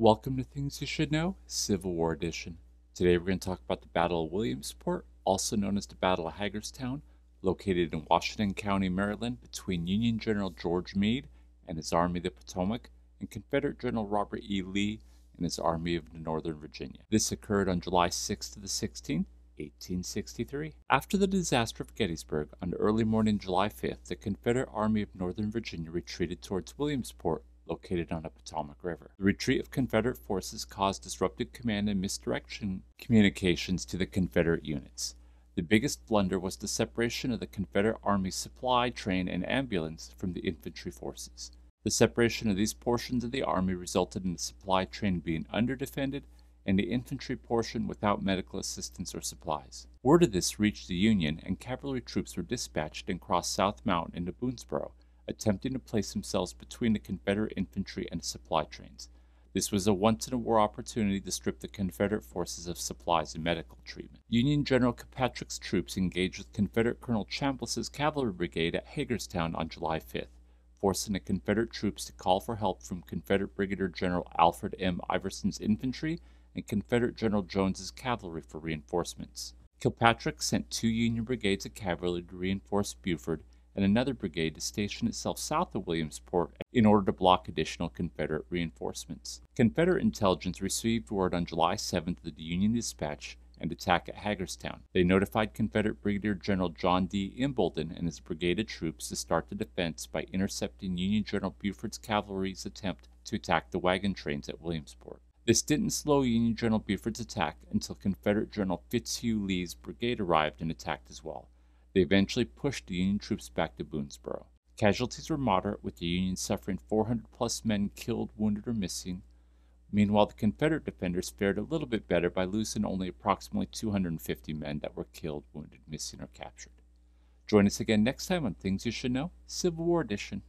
Welcome to Things You Should Know, Civil War Edition. Today we're going to talk about the Battle of Williamsport, also known as the Battle of Hagerstown, located in Washington County, Maryland, between Union General George Meade and his Army of the Potomac and Confederate General Robert E. Lee and his Army of Northern Virginia. This occurred on July 6th to the 16th 1863. After the disaster of Gettysburg, on early morning July 5th, the Confederate Army of Northern Virginia retreated towards Williamsport, located on the Potomac River. The retreat of Confederate forces caused disrupted command and misdirection communications to the Confederate units. The biggest blunder was the separation of the Confederate Army supply train and ambulance from the infantry forces. The separation of these portions of the Army resulted in the supply train being underdefended and the infantry portion without medical assistance or supplies. Word of this reached the Union, and cavalry troops were dispatched and crossed South Mountain into Boonsboro, attempting to place themselves between the Confederate infantry and supply trains. This was a once in a war opportunity to strip the Confederate forces of supplies and medical treatment. Union General Kilpatrick's troops engaged with Confederate Colonel Chambliss's cavalry brigade at Hagerstown on July 5th, forcing the Confederate troops to call for help from Confederate Brigadier General Alfred M. Iverson's infantry and Confederate General Jones's cavalry for reinforcements. Kilpatrick sent two Union brigades of cavalry to reinforce Buford and another brigade to station itself south of Williamsport in order to block additional Confederate reinforcements. Confederate intelligence received word on July 7th of the Union dispatch and attack at Hagerstown. They notified Confederate Brigadier General John D. Imboden and his brigade of troops to start the defense by intercepting Union General Buford's cavalry's attempt to attack the wagon trains at Williamsport. This didn't slow Union General Buford's attack until Confederate General Fitzhugh Lee's brigade arrived and attacked as well. They eventually pushed the Union troops back to Boonsboro. Casualties were moderate, with the Union suffering 400 plus men killed, wounded, or missing. Meanwhile, the Confederate defenders fared a little bit better by losing only approximately 250 men that were killed, wounded, missing, or captured. Join us again next time on Things You Should Know, Civil War Edition.